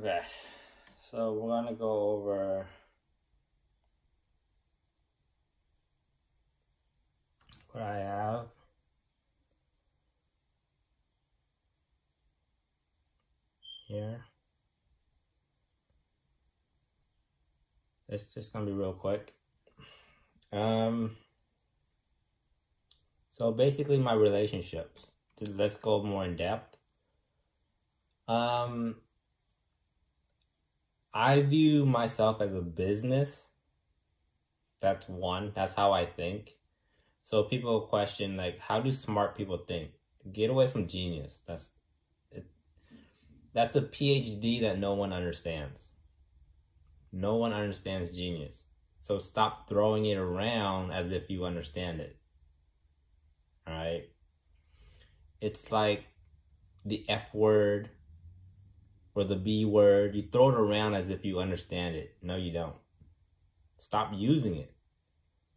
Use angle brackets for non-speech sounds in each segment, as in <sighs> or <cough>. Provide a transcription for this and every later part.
Okay, so we're gonna go over what I have. Here. It's just gonna be real quick. Um, so basically, my relationships. Let's go more in depth. Um, I view myself as a business. That's one. That's how I think. So people question like, how do smart people think? Get away from genius. That's it. That's a PhD that no one understands. No one understands genius. So stop throwing it around as if you understand it. All right? It's like the F word or the B word. You throw it around as if you understand it. No, you don't. Stop using it.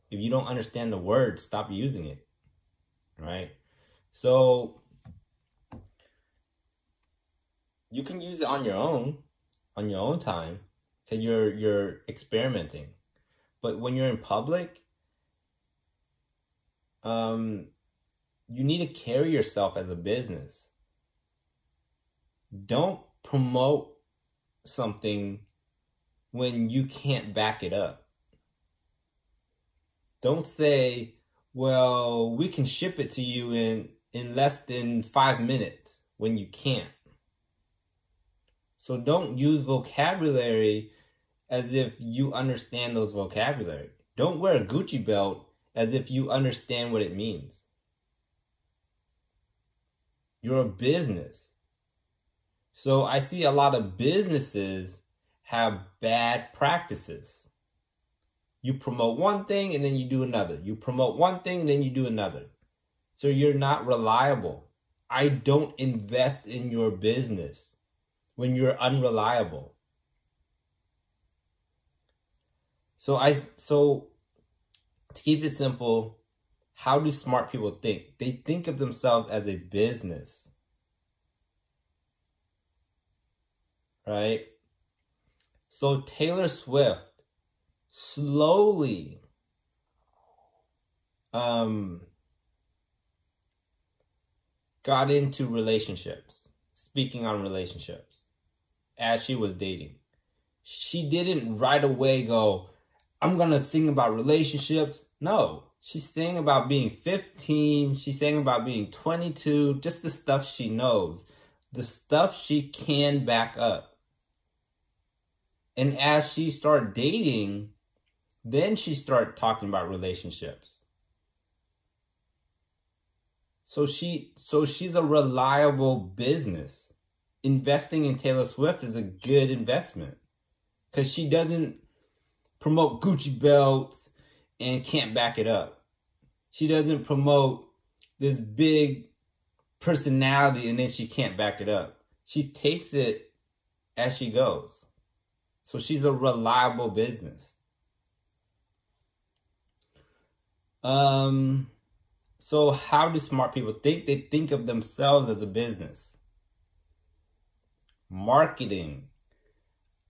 If you don't understand the word, stop using it. Right? So you can use it on your own, on your own time because you're you're experimenting. But when you're in public, um, you need to carry yourself as a business. Don't promote something when you can't back it up. Don't say, well, we can ship it to you in, in less than five minutes when you can't. So don't use vocabulary as if you understand those vocabulary. Don't wear a Gucci belt as if you understand what it means. You're a business. So I see a lot of businesses have bad practices. You promote one thing and then you do another. You promote one thing and then you do another. So you're not reliable. I don't invest in your business when you're unreliable. So I so to keep it simple, how do smart people think? They think of themselves as a business. Right? So Taylor Swift slowly um got into relationships, speaking on relationships as she was dating. She didn't right away go, I'm gonna sing about relationships. No, she's saying about being 15. She's saying about being 22. Just the stuff she knows, the stuff she can back up. And as she start dating, then she start talking about relationships. So she so she's a reliable business investing in Taylor Swift is a good investment because she doesn't promote Gucci belts and can't back it up. She doesn't promote this big personality and then she can't back it up. She takes it as she goes. So she's a reliable business. Um so how do smart people think? They think of themselves as a business marketing,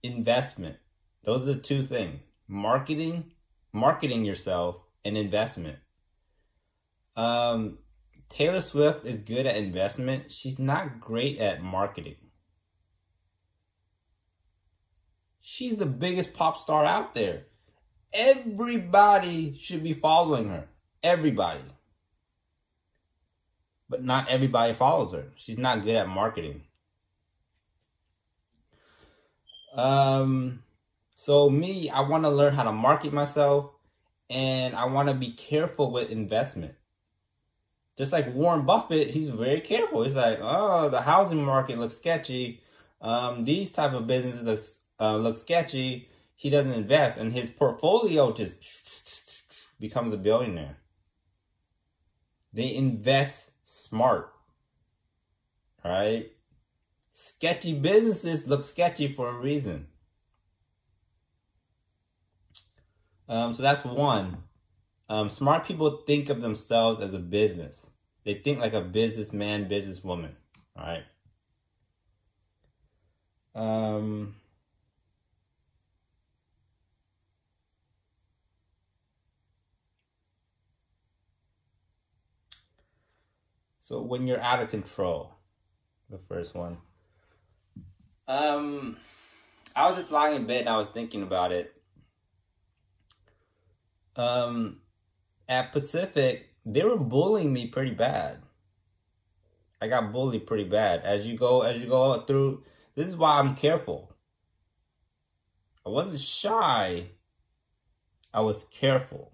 investment. Those are the two things. Marketing, marketing yourself, and investment. Um, Taylor Swift is good at investment. She's not great at marketing. She's the biggest pop star out there. Everybody should be following her. Everybody. But not everybody follows her. She's not good at marketing. Um, so me, I want to learn how to market myself and I want to be careful with investment. Just like Warren Buffett, he's very careful. He's like, oh, the housing market looks sketchy. Um, these type of businesses uh, look sketchy. He doesn't invest, and his portfolio just becomes a billionaire. They invest smart, right? Sketchy businesses look sketchy for a reason. Um, so that's one. Um, smart people think of themselves as a business. They think like a businessman, businesswoman. Right. Um, so when you're out of control, the first one. Um, I was just lying in bed and I was thinking about it. Um, at Pacific, they were bullying me pretty bad. I got bullied pretty bad. As you go, as you go through, this is why I'm careful. I wasn't shy. I was careful.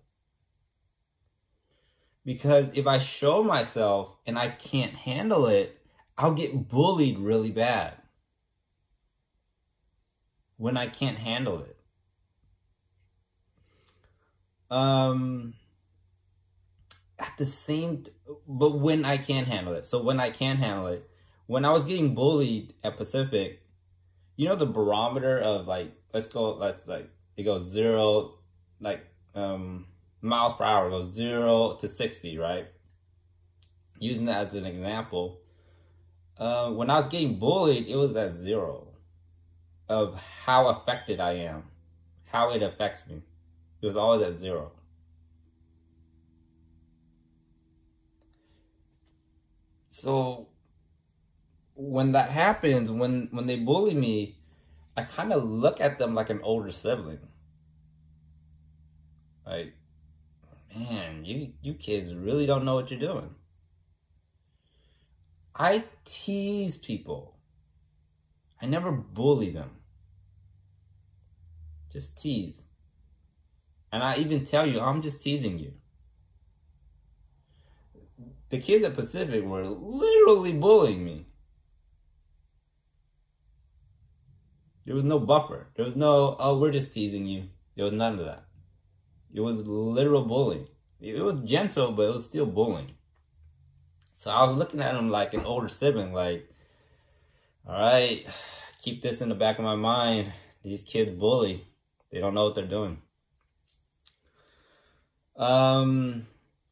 Because if I show myself and I can't handle it, I'll get bullied really bad. When I can't handle it. Um, at the same, t- but when I can't handle it. So when I can handle it, when I was getting bullied at Pacific, you know the barometer of like, let's go, let's like, it goes zero, like, um, miles per hour goes zero to 60, right? Using that as an example, uh, when I was getting bullied, it was at zero of how affected I am, how it affects me. It was always at zero. So when that happens, when when they bully me, I kind of look at them like an older sibling. Like, man, you you kids really don't know what you're doing. I tease people. I never bully them. Just tease. And I even tell you, I'm just teasing you. The kids at Pacific were literally bullying me. There was no buffer. There was no, oh, we're just teasing you. There was none of that. It was literal bullying. It was gentle, but it was still bullying. So I was looking at him like an older sibling, like, all right, keep this in the back of my mind. These kids bully. They don't know what they're doing. Um,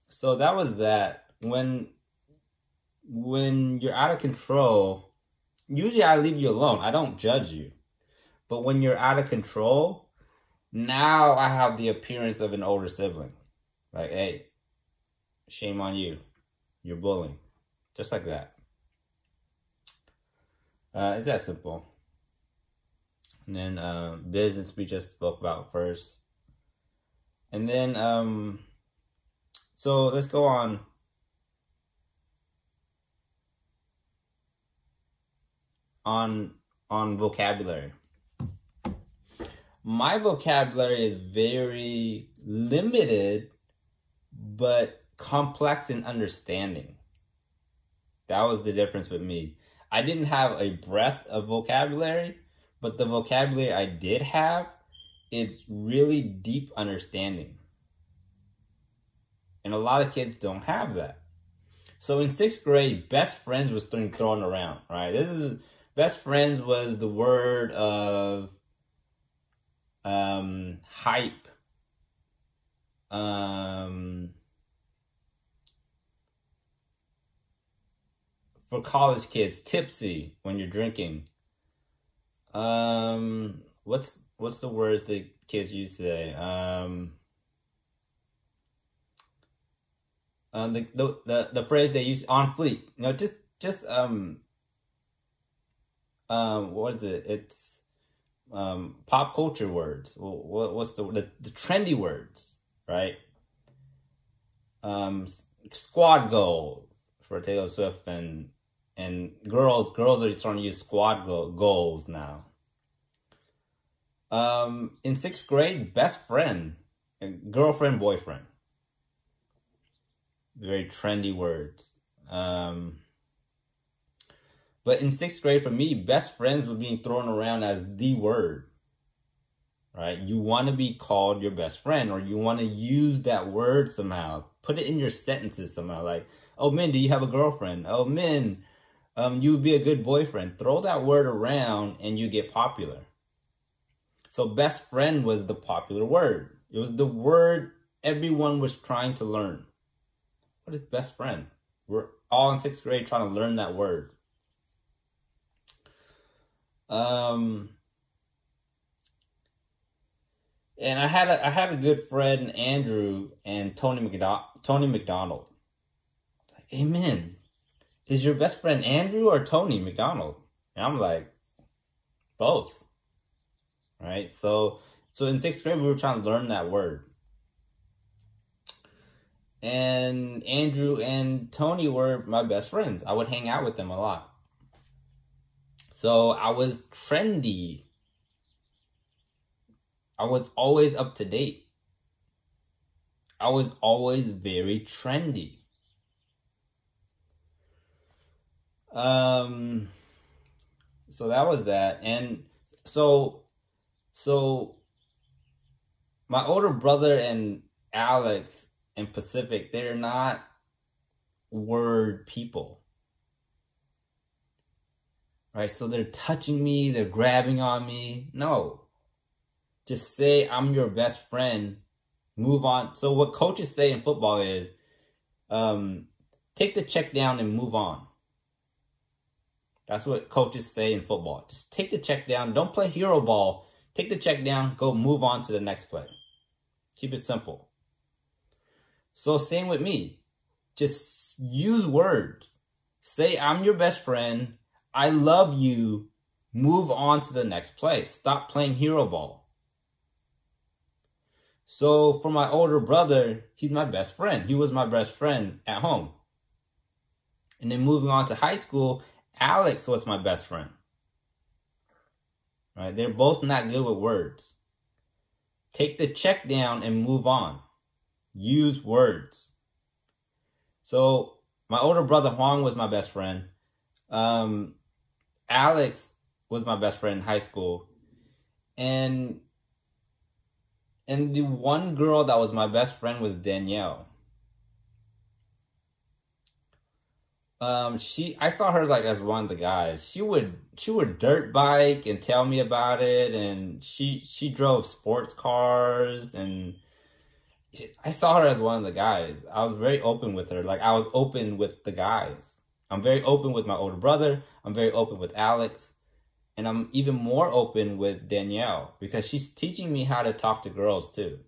so that was that. When when you're out of control, usually I leave you alone. I don't judge you. But when you're out of control, now I have the appearance of an older sibling. Like, hey, shame on you. You're bullying. Just like that. Uh, it's that simple. And then um, business we just spoke about first. And then, um, so let's go on. On on vocabulary. My vocabulary is very limited, but complex in understanding. That was the difference with me. I didn't have a breadth of vocabulary, but the vocabulary I did have, it's really deep understanding. And a lot of kids don't have that. So in sixth grade, best friends was thrown around, right? This is best friends was the word of um, hype, um, for college kids, tipsy when you're drinking. Um, what's what's the words that kids use today? Um, uh, the, the the the phrase they use on fleek. You know, just just um um what is it? It's um pop culture words. What what's the the, the trendy words, right? Um, squad goals for Taylor Swift and and girls girls are starting to use squad go- goals now. Um, in sixth grade, best friend, girlfriend, boyfriend. Very trendy words. Um, but in sixth grade, for me, best friends were being thrown around as the word. Right? You want to be called your best friend, or you want to use that word somehow. Put it in your sentences somehow. Like, oh, Minh, do you have a girlfriend? Oh, Minh, um, you would be a good boyfriend. Throw that word around and you get popular. So best friend was the popular word. It was the word everyone was trying to learn. What is best friend? We're all in sixth grade trying to learn that word. Um, and I had a I had a good friend Andrew and Tony McDonald. Tony McDonald. Amen. Is your best friend Andrew or Tony McDonald? And I'm like, both. Right. So so in sixth grade we were trying to learn that word. And Andrew and Tony were my best friends. I would hang out with them a lot. So I was trendy. I was always up to date. I was always very trendy. Um so that was that and so so my older brother and Alex and Pacific they're not word people right? So they're touching me, they're grabbing on me. No. Just say, I'm your best friend. Move on. So what coaches say in football is, um, take the check down and move on. That's what coaches say in football. Just take the check down. Don't play hero ball. Take the check down. Go move on to the next play. Keep it simple. So same with me. Just use words. Say, I'm your best friend. I love you. Move on to the next play. Stop playing hero ball. So for my older brother, he's my best friend. He was my best friend at home. And then moving on to high school, Alex was my best friend. Right? They're both not good with words. Take the check down and move on. Use words. So my older brother Huang was my best friend. Um, Alex was my best friend in high school. And and the one girl that was my best friend was Danielle. Um, she I saw her like as one of the guys. She would she would dirt bike and tell me about it, and she she drove sports cars, and I saw her as one of the guys. I was very open with her. Like I was open with the guys. I'm very open with my older brother. I'm very open with Alex. And I'm even more open with Danielle because she's teaching me how to talk to girls too.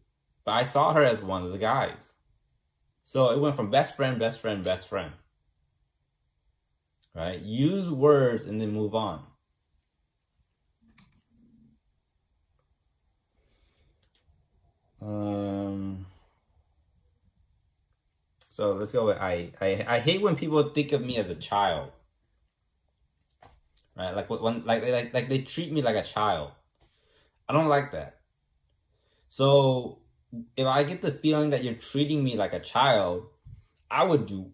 But I saw her as one of the guys. So it went from best friend, best friend, best friend. Right? Use words and then move on. Um so let's go with I. I I hate when people think of me as a child. Right? Like when like like like they treat me like a child. I don't like that. So if I get the feeling that you're treating me like a child, I would do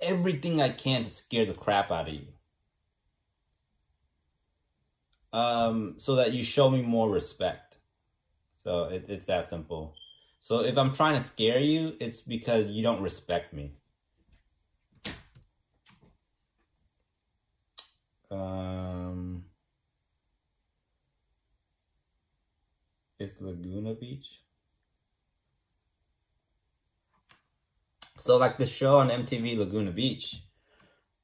everything I can to scare the crap out of you. Um, so that you show me more respect. So it, it's that simple. So if I'm trying to scare you, it's because you don't respect me. Um, it's Laguna Beach. So like the show on MTV Laguna Beach,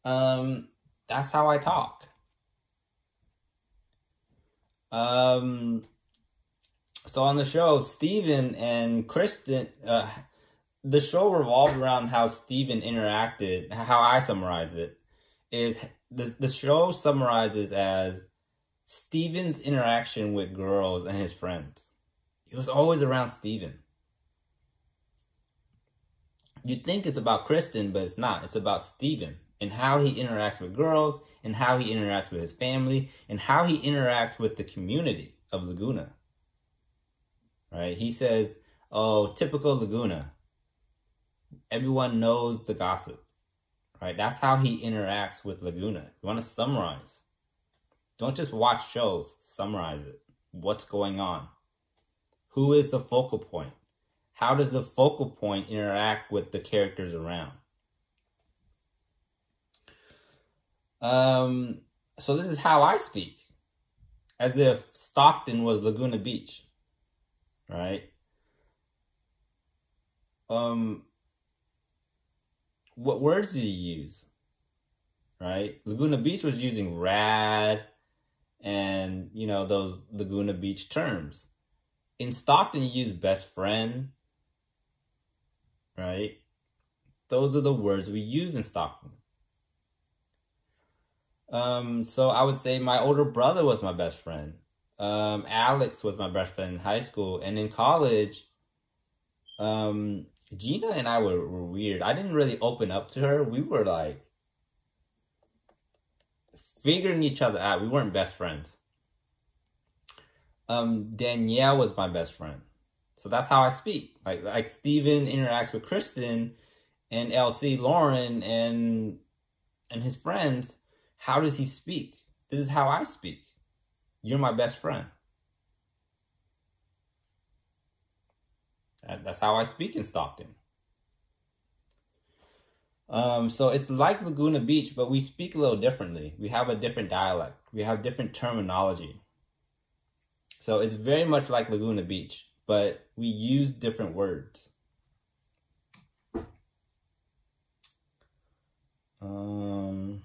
um, that's how I talk. Um, so on the show, Stephen and Kristin, uh, the show revolved around how Stephen interacted. How I summarize it is the the show summarizes as Stephen's interaction with girls and his friends. It was always around Stephen. You'd think it's about Kristin, but it's not. It's about Stephen and how he interacts with girls and how he interacts with his family and how he interacts with the community of Laguna right? He says, oh, typical Laguna. Everyone knows the gossip, right? That's how he interacts with Laguna. You want to summarize. Don't just watch shows, summarize it. What's going on? Who is the focal point? How does the focal point interact with the characters around? Um, so this is how I speak. As if Stockton was Laguna Beach right? Um, what words do you use? Right? Laguna Beach was using rad and you know those Laguna Beach terms. In Stockton, you use best friend, right? Those are the words we use in Stockton. Um, so I would say my older brother was my best friend. Um, Alex was my best friend in high school, and in college, um, Gina and I were, were weird. I didn't really open up to her. We were like figuring each other out. We weren't best friends. Um, Danielle was my best friend. So that's how I speak. Like like Stephen interacts with Kristin and LC Lauren and and his friends. How does he speak? This is how I speak. You're my best friend. That's how I speak in Stockton. Um, so it's like Laguna Beach, but we speak a little differently. We have a different dialect. We have different terminology. So it's very much like Laguna Beach, but we use different words. Um,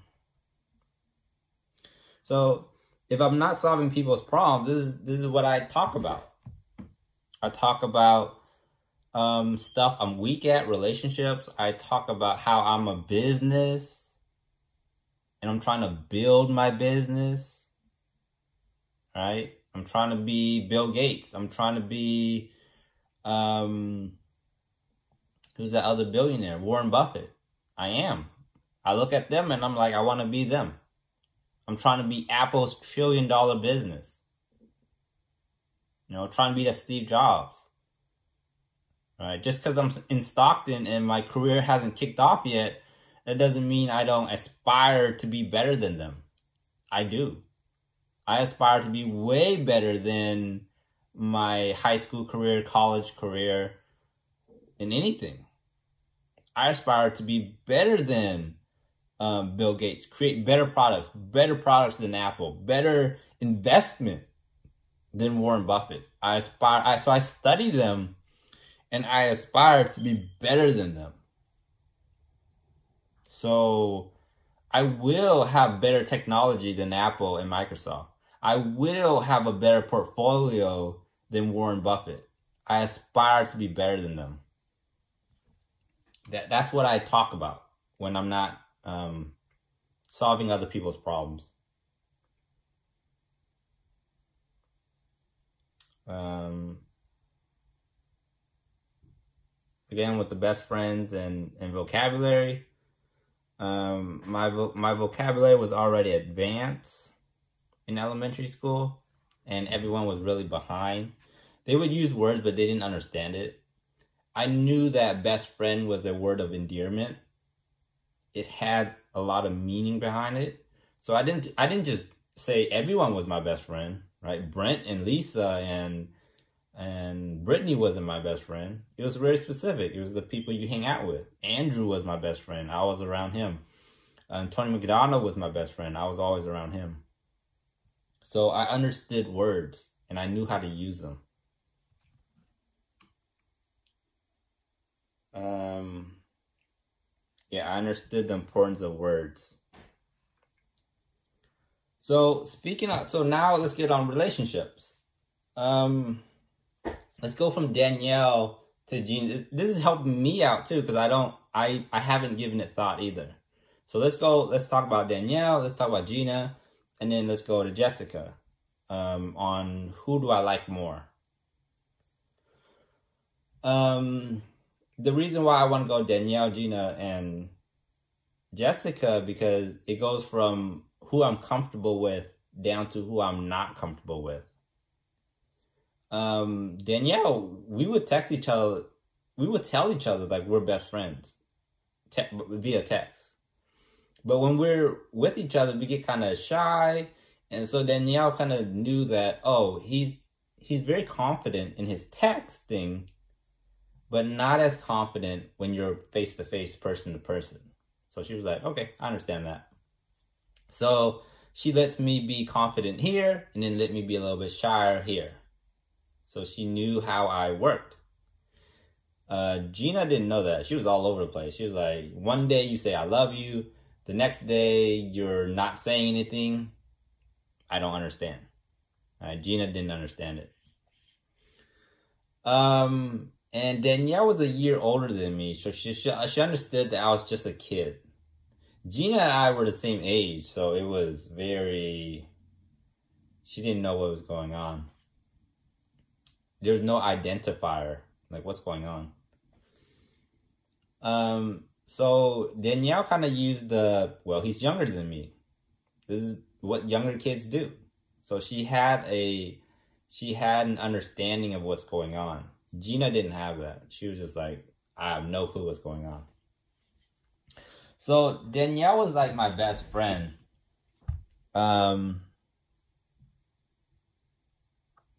so if I'm not solving people's problems, this is this is what I talk about. I talk about um, stuff I'm weak at, relationships. I talk about how I'm a business and I'm trying to build my business. Right? I'm trying to be Bill Gates. I'm trying to be um who's that other billionaire? Warren Buffett. I am. I look at them and I'm like, I want to be them. I'm trying to be Apple's trillion dollar business. You know, trying to be that Steve Jobs. Right? Just because I'm in Stockton and my career hasn't kicked off yet, that doesn't mean I don't aspire to be better than them. I do. I aspire to be way better than my high school career, college career, in anything. I aspire to be better than um, Bill Gates, create better products, better products than Apple, better investment than Warren Buffett. I aspire, I, so I study them and I aspire to be better than them. So I will have better technology than Apple and Microsoft. I will have a better portfolio than Warren Buffett. I aspire to be better than them. That that's what I talk about when I'm not um, solving other people's problems. Um, again with the best friends and, and vocabulary. Um, my vo- my vocabulary was already advanced in elementary school, and everyone was really behind. They would use words, but they didn't understand it. I knew that best friend was a word of endearment. It had a lot of meaning behind it, so I didn't I didn't just say everyone was my best friend, right? Brent and Lisa and and Brittany wasn't my best friend. It was very specific. It was the people you hang out with. Andrew was my best friend. I was around him. And Tony McDonald was my best friend. I was always around him. So I understood words and I knew how to use them. Um, yeah, I understood the importance of words. So speaking of, so now let's get on relationships. Um, let's go from Danielle to. This, this is helping me out too because I don't, I, I haven't given it thought either. So let's go. Let's talk about Danielle. Let's talk about Gina, and then let's go to Jessica um, on who do I like more. Um, the reason why I want to go Danielle, Gina, and Jessica because it goes from who I'm comfortable with down to who I'm not comfortable with um, Danielle, we would text each other. We would tell each other like we're best friends te- via text. But when we're with each other, we get kind of shy. And so Danielle kind of knew that, oh, he's he's very confident in his texting, but not as confident when you're face to face, person to person. So she was like, okay, I understand that. So she lets me be confident here and then let me be a little bit shyer here. So she knew how I worked. Uh, Gina didn't know that. She was all over the place. She was like, one day you say, I love you. The next day you're not saying anything. I don't understand. Uh, Gina didn't understand it. Um, and Danielle was a year older than me, so she, she, she understood that I was just a kid. Gina and I were the same age, so it was very. She didn't know what was going on. There was no identifier, like what's going on. Um, so Danielle kind of used the well, he's younger than me. This is what younger kids do. So she had a she had an understanding of what's going on. Gina didn't have that. She was just like, I have no clue what's going on. So Danielle was like my best friend. Um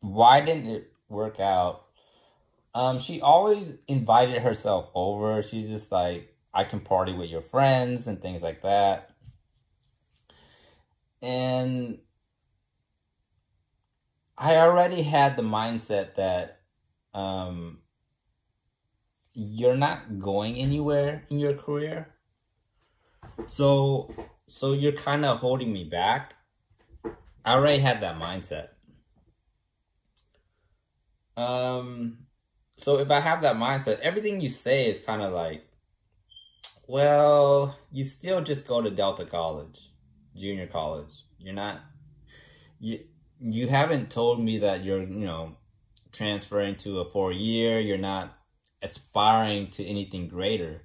why didn't it work out? Um she always invited herself over. She's just like I can party with your friends and things like that. And I already had the mindset that um, you're not going anywhere in your career. So so you're kind of holding me back. I already had that mindset. Um so if I have that mindset, everything you say is kind of like well, you still just go to Delta College, junior college. You're not you you haven't told me that you're, you know, transferring to a four year, you're not aspiring to anything greater.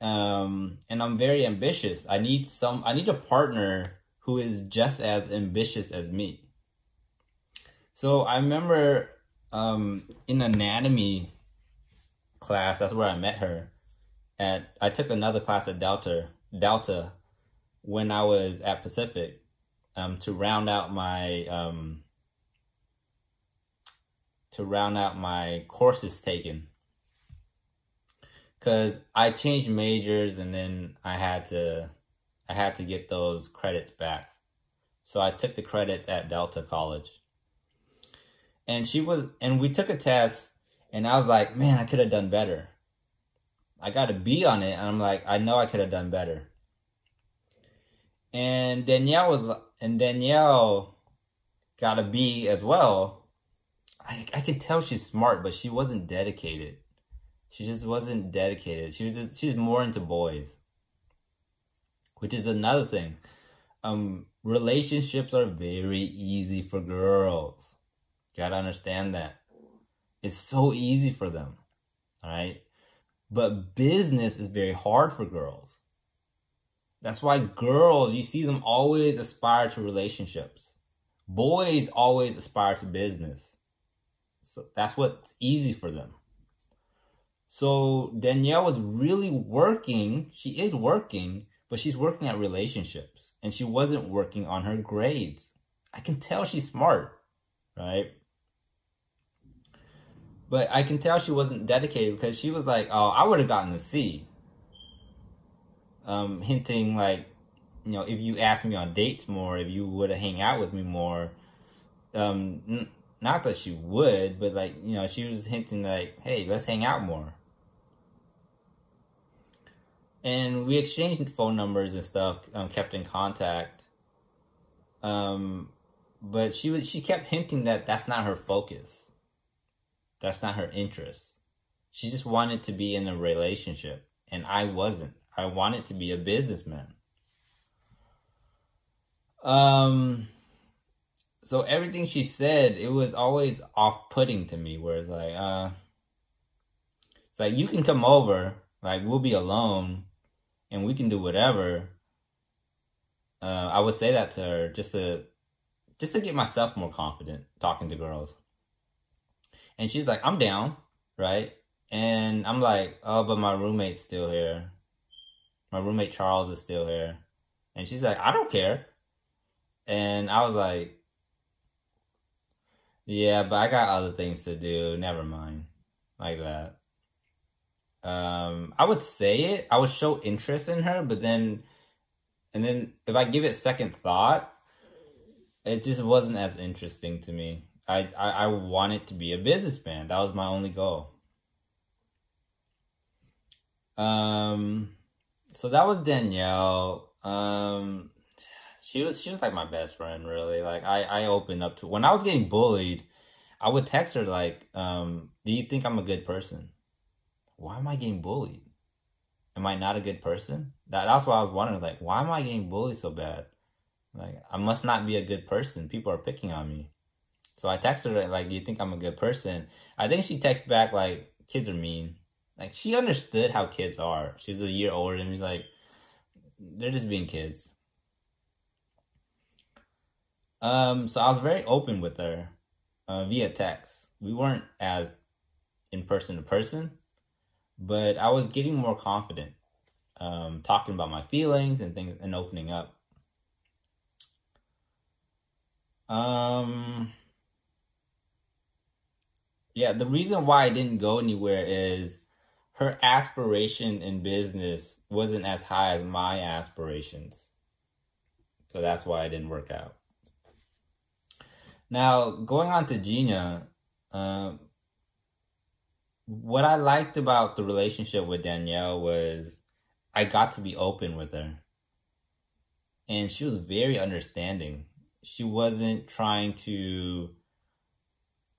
Um, and I'm very ambitious. I need some, I need a partner who is just as ambitious as me. So I remember um, in anatomy class, that's where I met her. And I took another class at Delta, Delta when I was at Pacific um, to round out my um, to round out my courses taken because I changed majors and then I had to I had to get those credits back. So I took the credits at Delta College. And she was and we took a test and I was like, "Man, I could have done better." I got a B on it and I'm like, "I know I could have done better." And Danielle was and Danielle got a B as well. I I can tell she's smart, but she wasn't dedicated. She just wasn't dedicated. She was just she was more into boys. Which is another thing. Um relationships are very easy for girls. Gotta understand that. It's so easy for them. Alright? But business is very hard for girls. That's why girls, you see them always aspire to relationships. Boys always aspire to business. So that's what's easy for them. So Danielle was really working. She is working, but she's working at relationships and she wasn't working on her grades. I can tell she's smart, right? But I can tell she wasn't dedicated because she was like, oh, I would have gotten a C um, hinting like, you know, if you asked me on dates more, if you would have hang out with me more, um, not that she would, but like, you know, she was hinting like, hey, let's hang out more. And we exchanged phone numbers and stuff, um, kept in contact. Um, but she was, she kept hinting that that's not her focus. That's not her interest. She just wanted to be in a relationship, and I wasn't. I wanted to be a businessman. Um, so everything she said, it was always off-putting to me. Where it's like, uh, it's like you can come over, like we'll be alone, and we can do whatever. Uh, I would say that to her just to, just to get myself more confident talking to girls. And she's like, I'm down, right? And I'm like, oh, but my roommate's still here my roommate Charles is still here. And she's like, I don't care. And I was like, yeah, but I got other things to do. Never mind. Like that. Um, I would say it. I would show interest in her, but then, and then if I give it second thought, it just wasn't as interesting to me. I, I, I wanted to be a businessman. That was my only goal. Um, so that was Danielle. Um, she was she was like my best friend really. Like I I opened up to when I was getting bullied, I would text her like, um, "Do you think I'm a good person? Why am I getting bullied? Am I not a good person?" That that's why I was wondering like, why am I getting bullied so bad? Like I must not be a good person. People are picking on me. So I texted her like, "Do you think I'm a good person?" I think she texted back like, "Kids are mean." Like she understood how kids are. She's a year older than me. Like, they're just being kids. Um, so I was very open with her uh, via text. We weren't as in person to person, but I was getting more confident, um, talking about my feelings and things and opening up. Um, yeah, the reason why I didn't go anywhere is her aspiration in business wasn't as high as my aspirations. So that's why it didn't work out. Now, going on to Gina, uh, what I liked about the relationship with Danielle was I got to be open with her. And she was very understanding. She wasn't trying to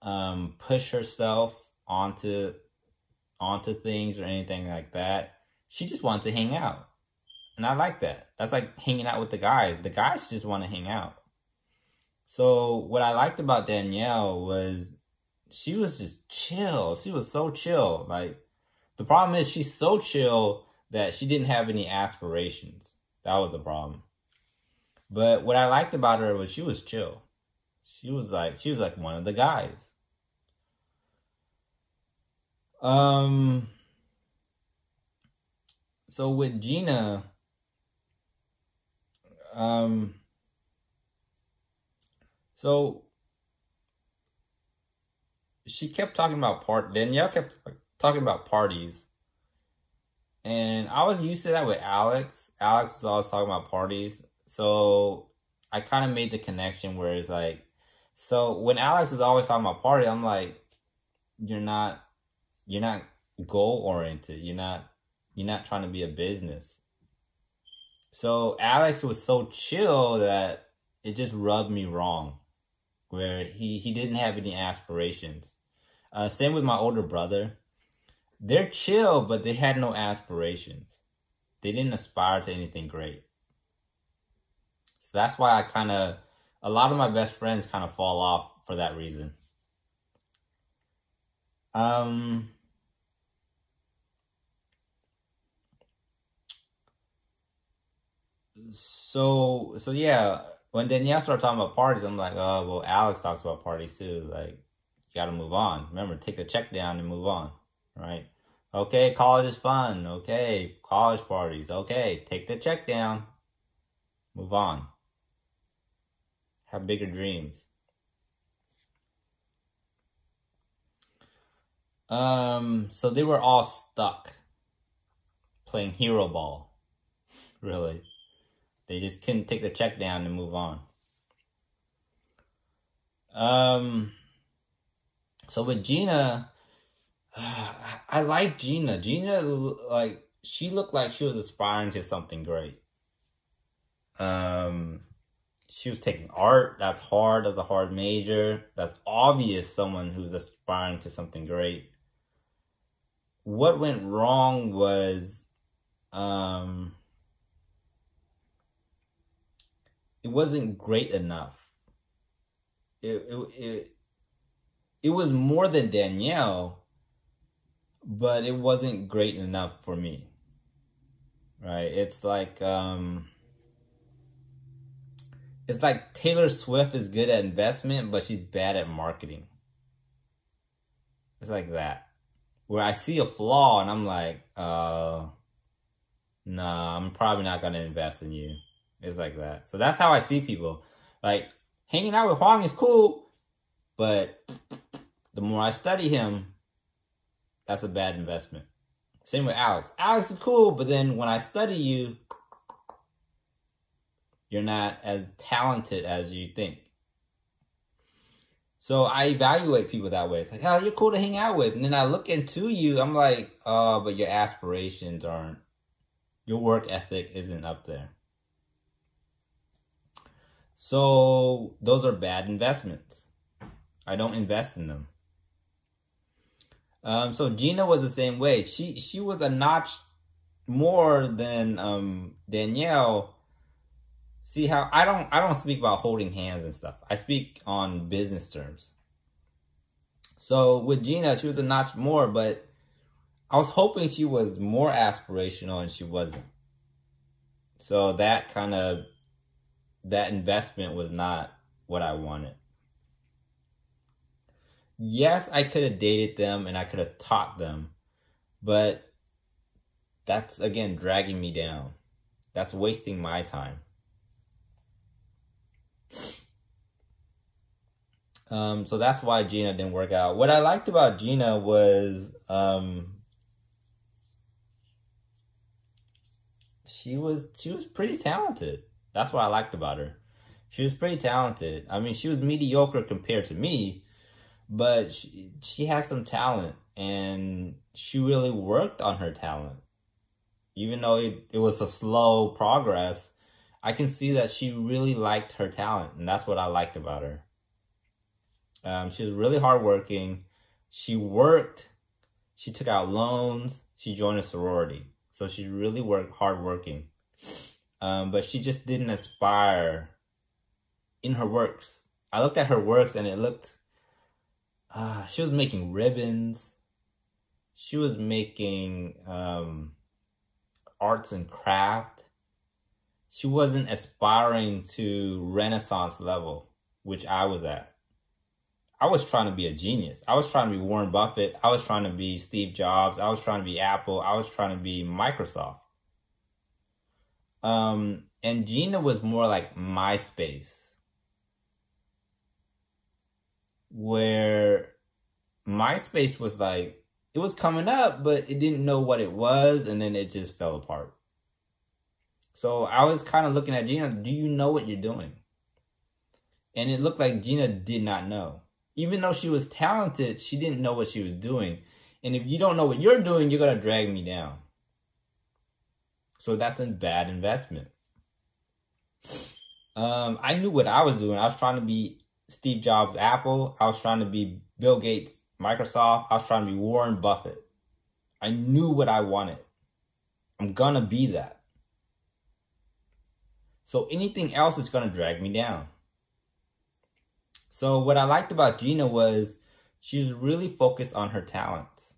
um, push herself onto onto things or anything like that. She just wanted to hang out. And I like that. That's like hanging out with the guys. The guys just want to hang out. So what I liked about Danielle was she was just chill. She was so chill. Like the problem is she's so chill that she didn't have any aspirations. That was the problem. But what I liked about her was she was chill. She was like she was like one of the guys. Um. So with Gina, um. So she kept talking about part. Danielle kept talking about parties, and I was used to that with Alex. Alex was always talking about parties, so I kind of made the connection where it's like, so when Alex is always talking about party, I'm like, you're not you're not goal oriented. You're not you're not trying to be a business. So Alex was so chill that it just rubbed me wrong, where he he didn't have any aspirations. Uh, same with my older brother. They're chill, but they had no aspirations. They didn't aspire to anything great. So that's why I kind of, a lot of my best friends kind of fall off for that reason. Um, so so yeah, when Danielle started talking about parties, I'm like, oh well, Alex talks about parties too. Like, you got to move on. Remember, take the check down and move on, right? Okay, college is fun. Okay, college parties. Okay, take the check down. Move on. Have bigger dreams. Um, so they were all stuck playing hero ball. <laughs> Really. They just couldn't take the check down and move on. Um, so with Gina, <sighs> I like Gina. Gina, like, she looked like she was aspiring to something great. Um, she was taking art. That's hard. That's a hard major. That's obvious someone who's aspiring to something great. What went wrong was, um, it wasn't great enough. It, it, it, it was more than Danielle, but it wasn't great enough for me. Right? It's like, um, it's like Taylor Swift is good at investment, but she's bad at marketing. It's like that. Where I see a flaw and I'm like, uh, nah, I'm probably not going to invest in you. It's like that. So that's how I see people. Like hanging out with Hwang is cool, but the more I study him, that's a bad investment. Same with Alex. Alex is cool, but then when I study you, you're not as talented as you think. So I evaluate people that way. It's like, oh, you're cool to hang out with. And then I look into you, I'm like, oh, but your aspirations aren't, your work ethic isn't up there. So those are bad investments. I don't invest in them. Um, so Gina was the same way. She she was a notch more than um, Danielle. See how I don't I don't speak about holding hands and stuff. I speak on business terms. So with Gina, she was a notch more, but I was hoping she was more aspirational and she wasn't. So that kind of that investment was not what I wanted. Yes, I could have dated them and I could have taught them, but that's again dragging me down. That's wasting my time. Um, so that's why Gina didn't work out. What I liked about Gina was um, she was she was pretty talented. That's what I liked about her. She was pretty talented. I mean, she was mediocre compared to me, but she, she has some talent and she really worked on her talent. Even though it, it was a slow progress, I can see that she really liked her talent, and that's what I liked about her. Um, she was really hardworking. She worked. She took out loans. She joined a sorority. So she really worked hardworking. Um, but she just didn't aspire in her works. I looked at her works and it looked, uh, she was making ribbons. She was making um, arts and craft. She wasn't aspiring to Renaissance level, which I was at. I was trying to be a genius. I was trying to be Warren Buffett. I was trying to be Steve Jobs. I was trying to be Apple. I was trying to be Microsoft. Um, and Gina was more like MySpace, where MySpace was like, it was coming up, but it didn't know what it was, and then it just fell apart. So I was kind of looking at Gina, do you know what you're doing? And it looked like Gina did not know even though she was talented, she didn't know what she was doing. And if you don't know what you're doing, you're going to drag me down. So that's a bad investment. Um, I knew what I was doing. I was trying to be Steve Jobs, Apple. I was trying to be Bill Gates, Microsoft. I was trying to be Warren Buffett. I knew what I wanted. I'm going to be that. So anything else is going to drag me down. So what I liked about Gina was she was really focused on her talents.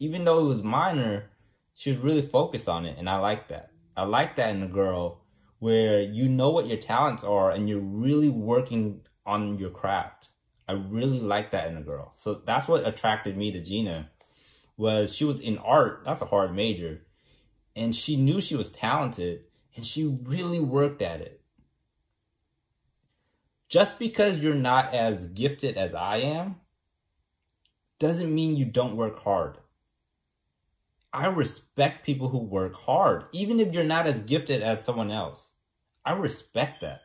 Even though it was minor, she was really focused on it, and I like that. I like that in a girl where you know what your talents are and you're really working on your craft. I really like that in a girl. So that's what attracted me to Gina was she was in art. That's a hard major. And she knew she was talented and she really worked at it just because you're not as gifted as I am doesn't mean you don't work hard. I respect people who work hard, even if you're not as gifted as someone else. I respect that.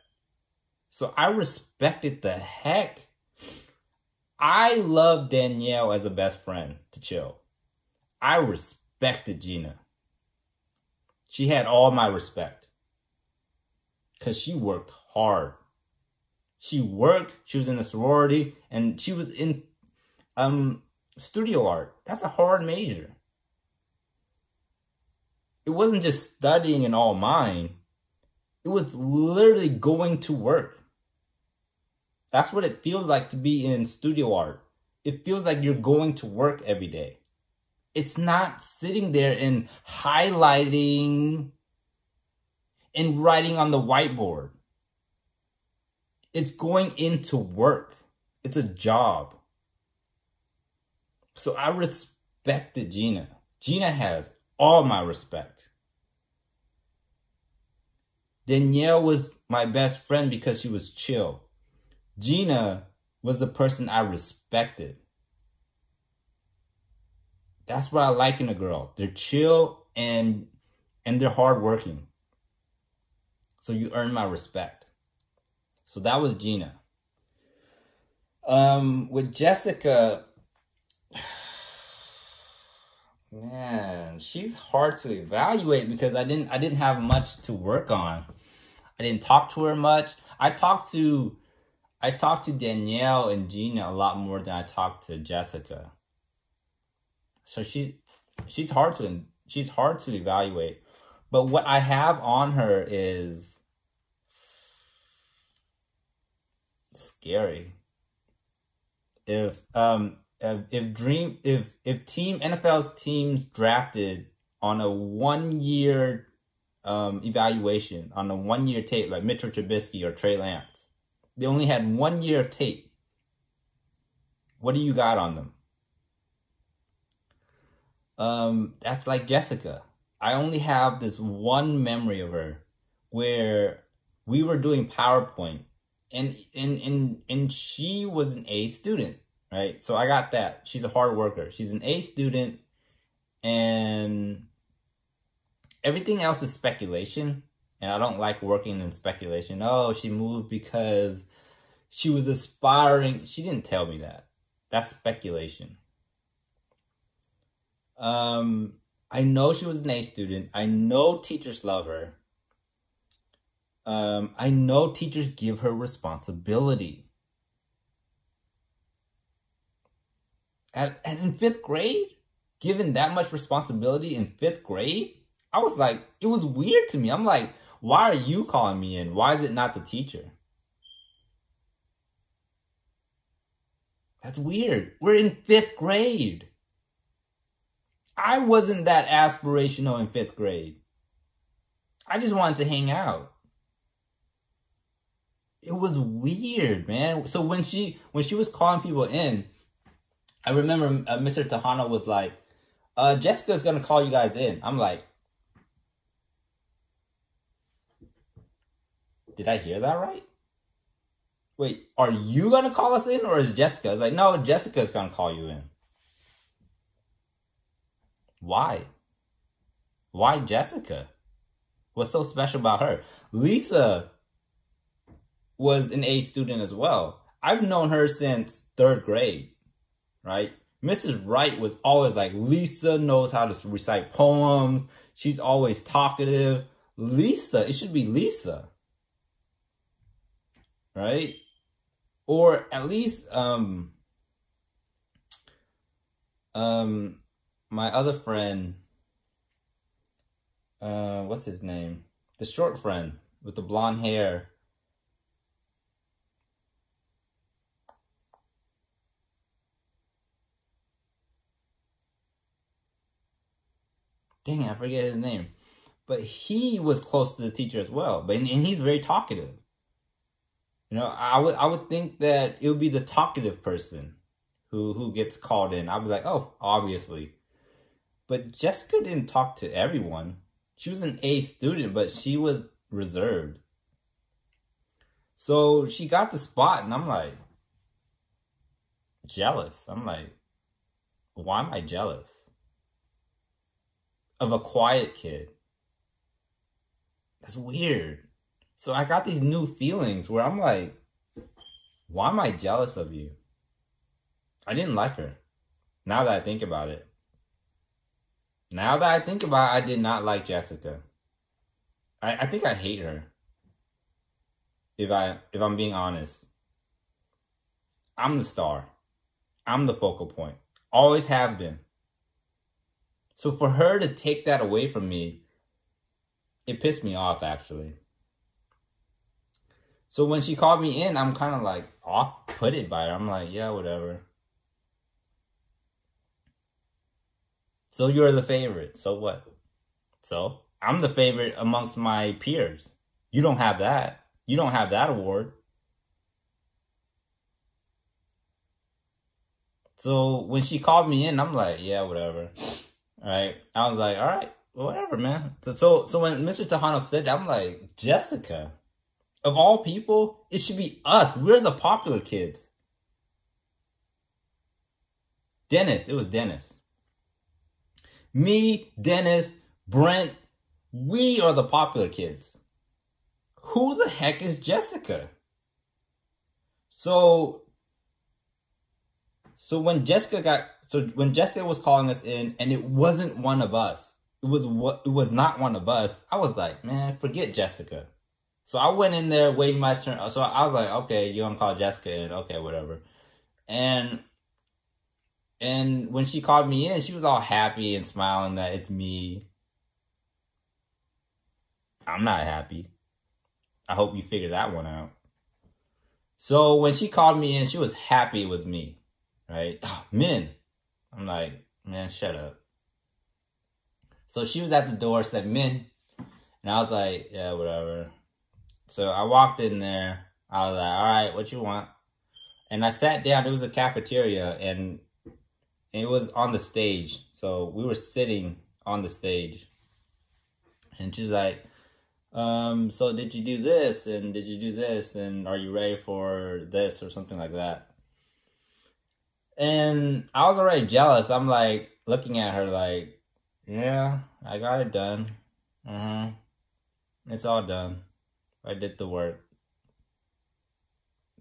So I respected the heck. I love Danielle as a best friend to chill. I respected Gina. She had all my respect because she worked hard. She worked, she was in a sorority, and she was in um studio art. That's a hard major. It wasn't just studying and all mine. It was literally going to work. That's what it feels like to be in studio art. It feels like you're going to work every day. It's not sitting there and highlighting and writing on the whiteboard. It's going into work. It's a job. So I respected Gina. Gina has all my respect. Danielle was my best friend because she was chill. Gina was the person I respected. That's what I like in a girl. They're chill and and they're hardworking. So you earn my respect. So that was Gina. Um, with Jessica, <sighs> man, she's hard to evaluate because I didn't I didn't have much to work on. I didn't talk to her much. I talked to I talk to Danielle and Gina a lot more than I talked to Jessica. So she's she's hard to she's hard to evaluate. But what I have on her is scary. If um if, if dream if if team NFL's teams drafted on a one year um evaluation on a one year tape like Mitchell Trubisky or Trey Lance, they only had one year of tape. What do you got on them? Um, that's like Jessica. I only have this one memory of her where we were doing PowerPoint and and and and she was an A student, right? So I got that. She's a hard worker. She's an A student and everything else is speculation. And I don't like working in speculation. Oh, she moved because she was aspiring. She didn't tell me that. That's speculation. Um, I know she was an A student. I know teachers love her. Um, I know teachers give her responsibility. At, and in fifth grade, given that much responsibility in fifth grade, I was like, it was weird to me. I'm like, why are you calling me in? Why is it not the teacher? That's weird. We're in fifth grade. I wasn't that aspirational in fifth grade. I just wanted to hang out. It was weird, man. So when she when she was calling people in, I remember uh, Mr. Tahana was like, uh, "Jessica's gonna call you guys in." I'm like, "Did I hear that right?" Wait, are you gonna call us in, or is Jessica? It's like, no, Jessica's gonna call you in. Why? Why Jessica? What's so special about her? Lisa was an A student as well. I've known her since third grade, right? Mrs. Wright was always like, Lisa knows how to recite poems. She's always talkative. Lisa, it should be Lisa. Right? Or at least, um, um, my other friend, uh, what's his name? The short friend with the blonde hair. Dang, I forget his name. But he was close to the teacher as well. But and he's very talkative. You know, I would I would think that it would be the talkative person who who gets called in. I'd be like, oh, obviously. But Jessica didn't talk to everyone. She was an A student, but she was reserved. So she got the spot, and I'm like, jealous. I'm like, why am I jealous? Of a quiet kid. That's weird. So I got these new feelings where I'm like, why am I jealous of you? I didn't like her. Now that I think about it. Now that I think about it, I did not like Jessica. I, I think I hate her. If I if I'm being honest. I'm the star. I'm the focal point. Always have been. So for her to take that away from me, it pissed me off actually. So when she called me in, I'm kind of like off put it by her. I'm like, yeah, whatever. So you're the favorite. So what? So I'm the favorite amongst my peers. You don't have that. You don't have that award. So when she called me in, I'm like, yeah, whatever. Right. I was like, all right, whatever, man. So so so when Mr. Tahano said I'm like, Jessica, of all people, it should be us. We're the popular kids. Dennis, it was Dennis. Me, Dennis, Brent, we are the popular kids. Who the heck is Jessica? So, so when Jessica got, so when Jessica was calling us in and it wasn't one of us, it was what, it was not one of us. I was like, man, forget Jessica. So I went in there waiting my turn. So I was like, okay, you're gonna call Jessica in. Okay, whatever. And and when she called me in, she was all happy and smiling that it's me. I'm not happy. I hope you figure that one out. So when she called me in, she was happy with me, right? <sighs> Oh, Minh. I'm like, man, shut up. So she was at the door, said, Minh. And I was like, yeah, whatever. So I walked in there. I was like, all right, what you want? And I sat down. It was a cafeteria and it was on the stage. So we were sitting on the stage. And she's like, um, so did you do this? And did you do this? And are you ready for this or something like that? And I was already jealous. I'm like looking at her like, yeah, I got it done. Uh-huh. It's all done. I did the work.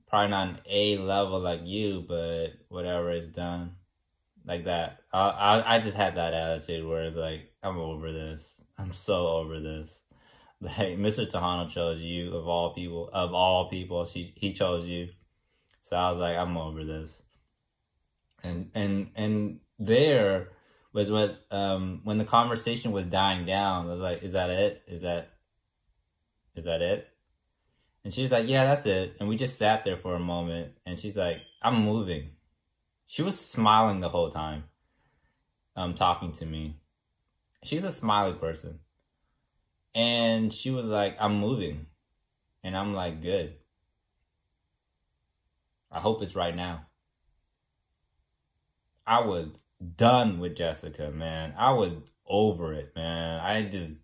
Probably not an A level like you, but whatever is done. Like that. I, I, I just had that attitude where it's like, I'm over this. I'm so over this. <laughs> Like Mr. Tejano chose you of all people, of all people, she he chose you. So I was like, I'm over this. And and and there was what um when the conversation was dying down, I was like, Is that it? Is that is that it? And she's like, Yeah, that's it. And we just sat there for a moment and she's like, I'm moving. She was smiling the whole time. Um talking to me. She's a smiley person. And she was like, I'm moving. And I'm like, good. I hope it's right now. I was done with Jessica, man. I was over it, man. I just,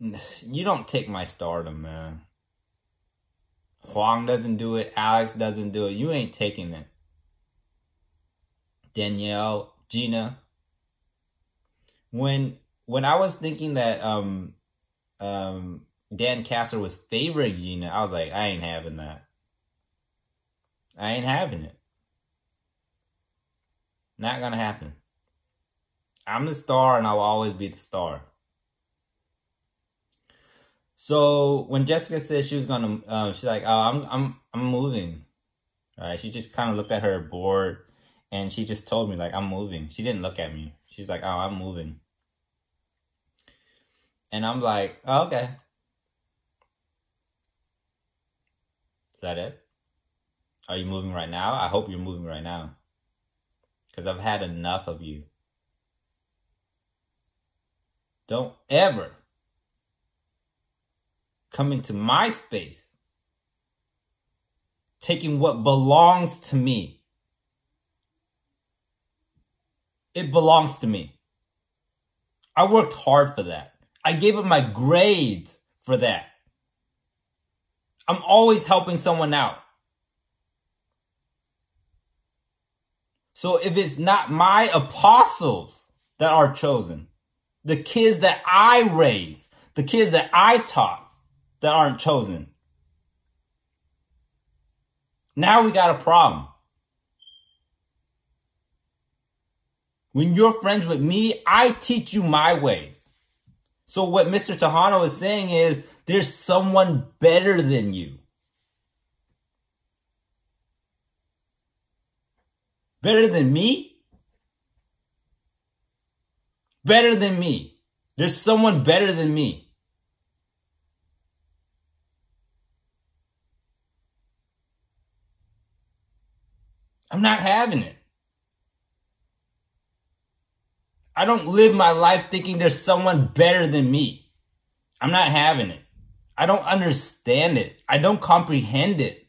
<sighs> you don't take my stardom, man. Huang doesn't do it. Alex doesn't do it. You ain't taking it. Danielle, Gina. When when I was thinking that um um, Dan Castor was favoring Gina, I was like, I ain't having that. I ain't having it. Not gonna happen. I'm the star and I will always be the star. So when Jessica said she was gonna, uh, she's like, "Oh, I'm, I'm, I'm moving." Right? She just kind of looked at her board, and she just told me like, "I'm moving." She didn't look at me. She's like, "Oh, I'm moving." And I'm like, oh, okay. Is that it? Are you moving right now? I hope you're moving right now. Because I've had enough of you. Don't ever come to my space taking what belongs to me. It belongs to me. I worked hard for that. I gave up my grades for that. I'm always helping someone out. So if it's not my apostles that are chosen, the kids that I raised, the kids that I taught that aren't chosen, now we got a problem. When you're friends with me, I teach you my ways. So what Mr. Tejano is saying is there's someone better than you. Better than me? Better than me. There's someone better than me. I'm not having it. I don't live my life thinking there's someone better than me. I'm not having it. I don't understand it. I don't comprehend it.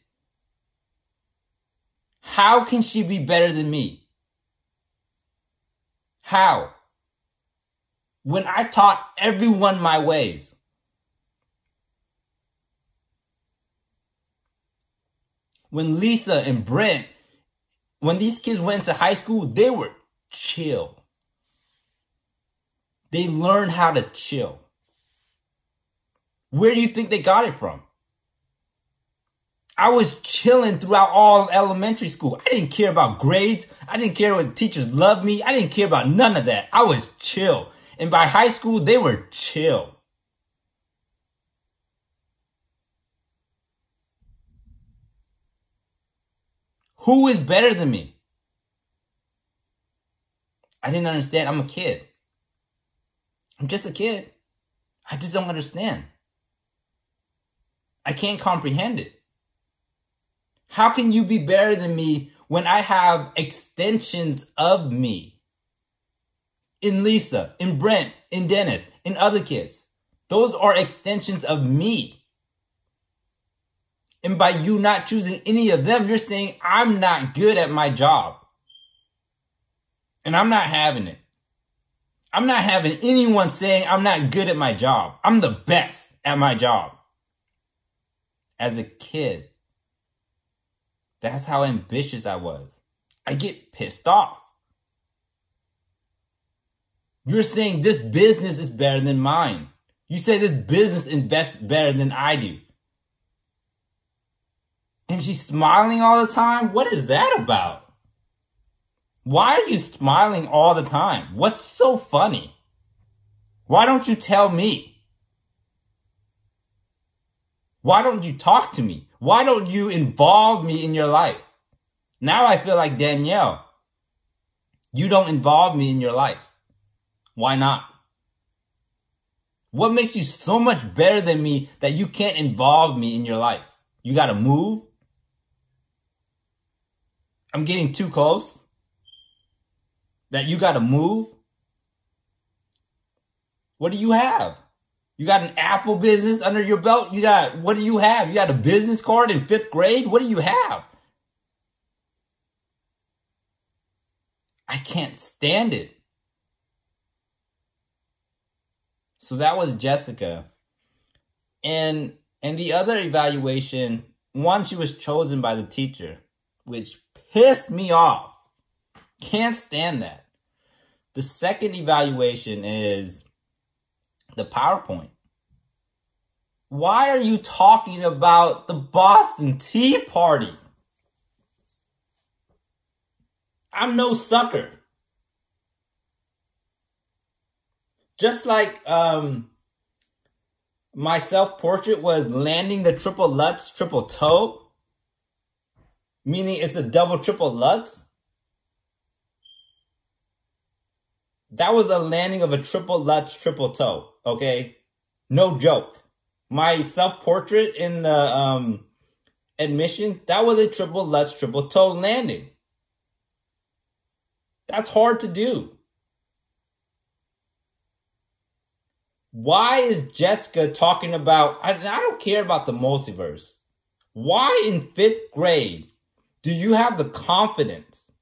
How can she be better than me? How? When I taught everyone my ways. When Lisa and Brent, when these kids went to high school, they were chill. They learned how to chill. Where do you think they got it from? I was chilling throughout all elementary school. I didn't care about grades. I didn't care when teachers loved me. I didn't care about none of that. I was chill. And by high school, they were chill. Who is better than me? I didn't understand. I'm a kid. I'm just a kid. I just don't understand. I can't comprehend it. How can you be better than me when I have extensions of me? In Lisa, in Brent, in Dennis, in other kids. Those are extensions of me. And by you not choosing any of them, you're saying I'm not good at my job. And I'm not having it. I'm not having anyone saying I'm not good at my job. I'm the best at my job. As a kid, that's how ambitious I was. I get pissed off. You're saying this business is better than mine. You say this business invests better than I do. And she's smiling all the time? What is that about? Why are you smiling all the time? What's so funny? Why don't you tell me? Why don't you talk to me? Why don't you involve me in your life? Now I feel like Danielle. You don't involve me in your life. Why not? What makes you so much better than me that you can't involve me in your life? You gotta move? I'm getting too close? that you got to move? What do you have? You got an Apple business under your belt? You got, what do you have? You got a business card in fifth grade? What do you have? I can't stand it. So that was Jessica. And and the other evaluation, one she was chosen by the teacher, which pissed me off. Can't stand that. The second evaluation is the PowerPoint. Why are you talking about the Boston Tea Party? I'm no sucker. Just like um, my self portrait was landing the triple Lutz, triple toe, meaning it's a double triple Lutz. That was a landing of a triple Lutz, triple toe. Okay. No joke. My self portrait in the, um, admission, that was a triple Lutz, triple toe landing. That's hard to do. Why is Jessica talking about, I, I don't care about the multiverse. Why in fifth grade do you have the confidence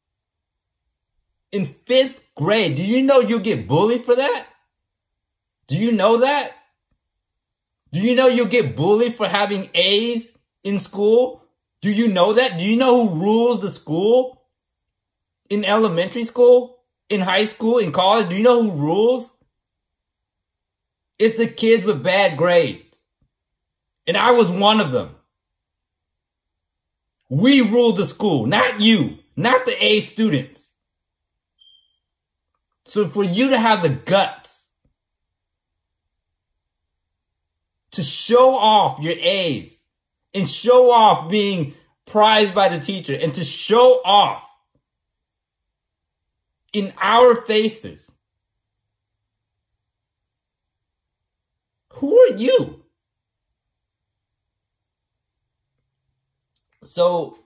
in fifth grade. Do you know you'll get bullied for that? Do you know that? Do you know you'll get bullied for having A's in school? Do you know that? Do you know who rules the school? In elementary school? In high school? In college? Do you know who rules? It's the kids with bad grades. And I was one of them. We rule the school, not you, not the A students. So for you to have the guts to show off your A's and show off being prized by the teacher and to show off in our faces. Who are you? So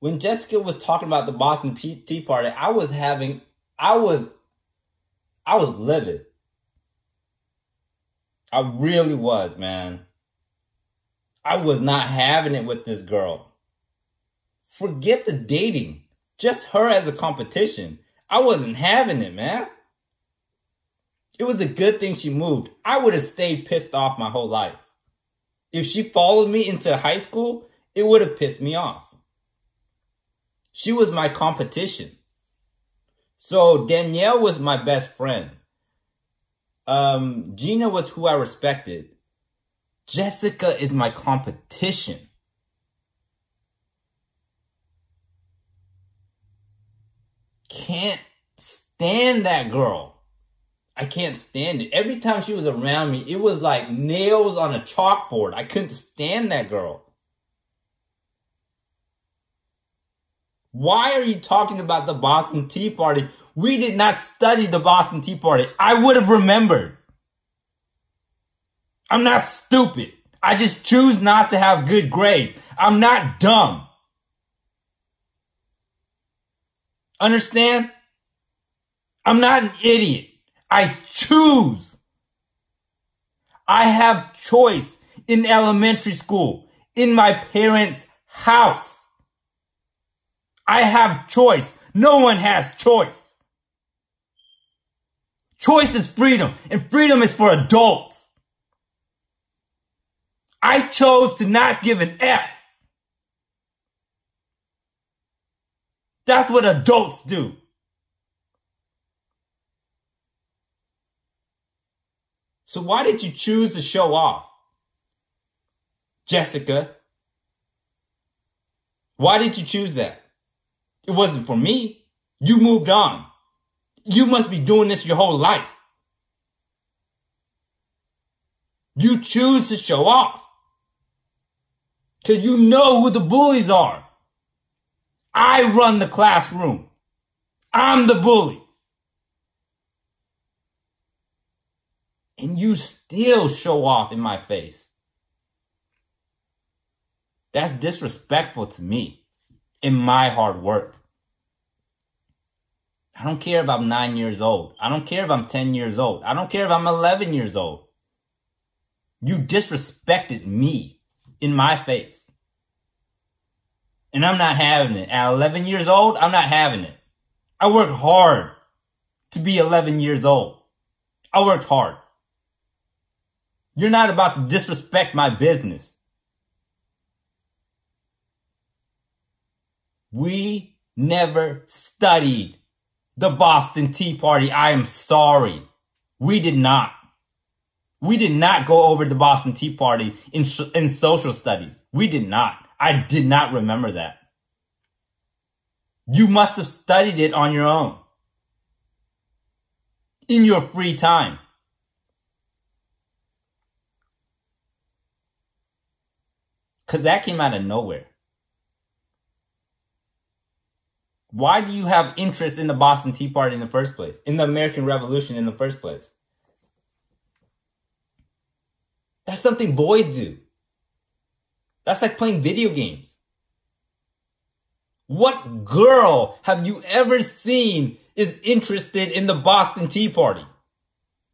when Jessica was talking about the Boston Tea Party, I was having, I was I was livid. I really was, man. I was not having it with this girl. Forget the dating. Just her as a competition. I wasn't having it, man. It was a good thing she moved. I would have stayed pissed off my whole life. If she followed me into high school, it would have pissed me off. She was my competition. So Danielle was my best friend. Um, Gina was who I respected. Jessica is my competition. Can't stand that girl. I can't stand it. Every time she was around me, it was like nails on a chalkboard. I couldn't stand that girl. Why are you talking about the Boston Tea Party? We did not study the Boston Tea Party. I would have remembered. I'm not stupid. I just choose not to have good grades. I'm not dumb. Understand? I'm not an idiot. I choose. I have choice in elementary school, in my parents' house. I have choice. No one has choice. Choice is freedom, and freedom is for adults. I chose to not give an F. That's what adults do. So why did you choose to show off? Jessica? Why did you choose that? It wasn't for me. You moved on. You must be doing this your whole life. You choose to show off. Cause you know who the bullies are. I run the classroom. I'm the bully. and you still show off in my face. That's disrespectful to me in my hard work. I don't care if I'm nine years old. I don't care if I'm 10 years old. I don't care if I'm 11 years old. You disrespected me in my face. And I'm not having it. At 11 years old, I'm not having it. I worked hard to be 11 years old. I worked hard. You're not about to disrespect my business. We never studied the Boston Tea Party. I am sorry. We did not. We did not go over the Boston Tea Party in, in social studies. We did not. I did not remember that. You must have studied it on your own. In your free time. Because that came out of nowhere. Why do you have interest in the Boston Tea Party in the first place? In the American Revolution in the first place? That's something boys do. That's like playing video games. What girl have you ever seen is interested in the Boston Tea Party?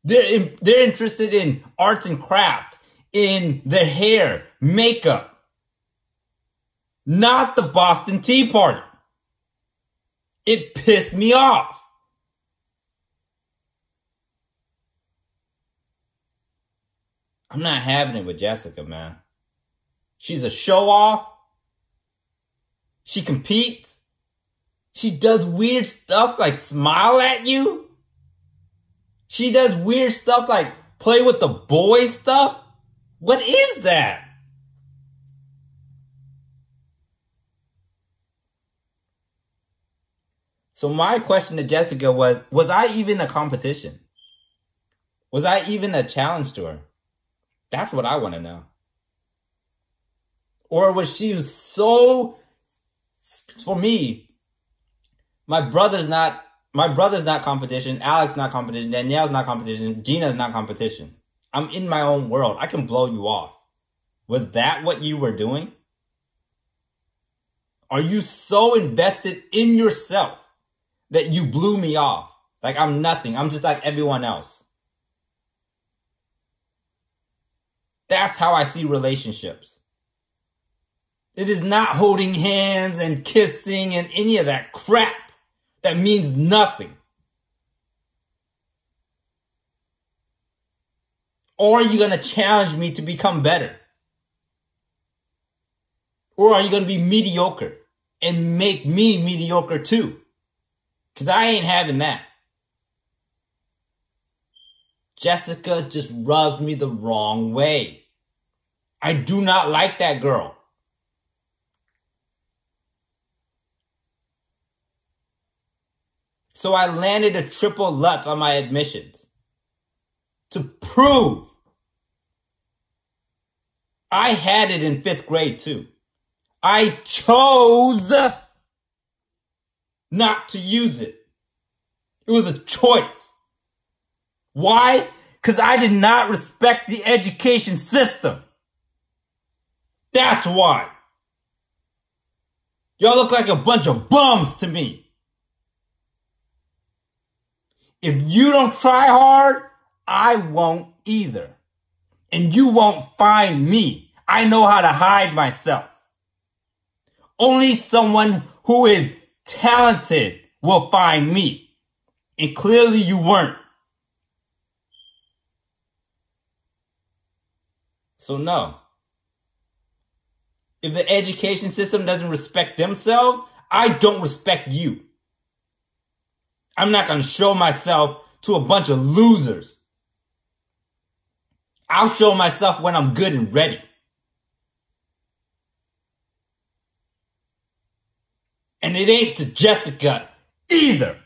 They're, in, they're interested in arts and craft, in their hair, makeup, not the Boston Tea Party. It pissed me off. I'm not having it with Jessica, man. She's a show off. She competes. She does weird stuff like smile at you. She does weird stuff like play with the boy stuff. What is that? So my question to Jessica was, was I even a competition? Was I even a challenge to her? That's what I want to know. Or was she so, for me, my brother's not, my brother's not competition, Alex not competition, Danielle's not competition, Gina's not competition. I'm in my own world. I can blow you off. Was that what you were doing? Are you so invested in yourself that you blew me off. Like I'm nothing. I'm just like everyone else. That's how I see relationships. It is not holding hands and kissing and any of that crap that means nothing. Or are you going to challenge me to become better? Or are you going to be mediocre and make me mediocre too? Cause I ain't having that. Jessica just rubs me the wrong way. I do not like that girl. So I landed a triple Lutz on my admissions. To prove I had it in fifth grade too. I chose not to use it. It was a choice. Why? Because I did not respect the education system. That's why. Y'all look like a bunch of bums to me. If you don't try hard, I won't either. And you won't find me. I know how to hide myself. Only someone who is talented will find me. And clearly you weren't. So no. If the education system doesn't respect themselves, I don't respect you. I'm not going to show myself to a bunch of losers. I'll show myself when I'm good and ready. And it ain't to Jessica either.